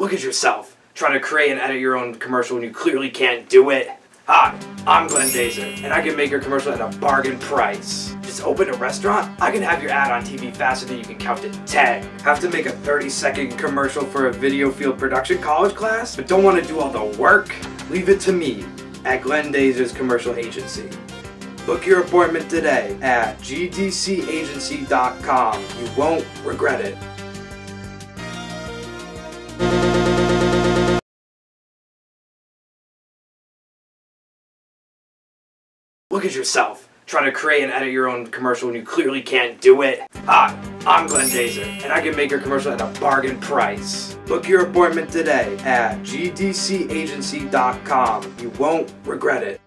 Look at yourself, trying to create and edit your own commercial and you clearly can't do it. Hi, I'm Glen Dazer, and I can make your commercial at a bargain price. Just open a restaurant, I can have your ad on TV faster than you can count to 10. Have to make a 30 second commercial for a video field production college class, but don't want to do all the work? Leave it to me at Glen Dazer's Commercial Agency. Book your appointment today at gdcagency.com. You won't regret it. Look at yourself, trying to create and edit your own commercial and you clearly can't do it. Hi, I'm Glen Dazer, and I can make your commercial at a bargain price. Book your appointment today at gdcagency.com. You won't regret it.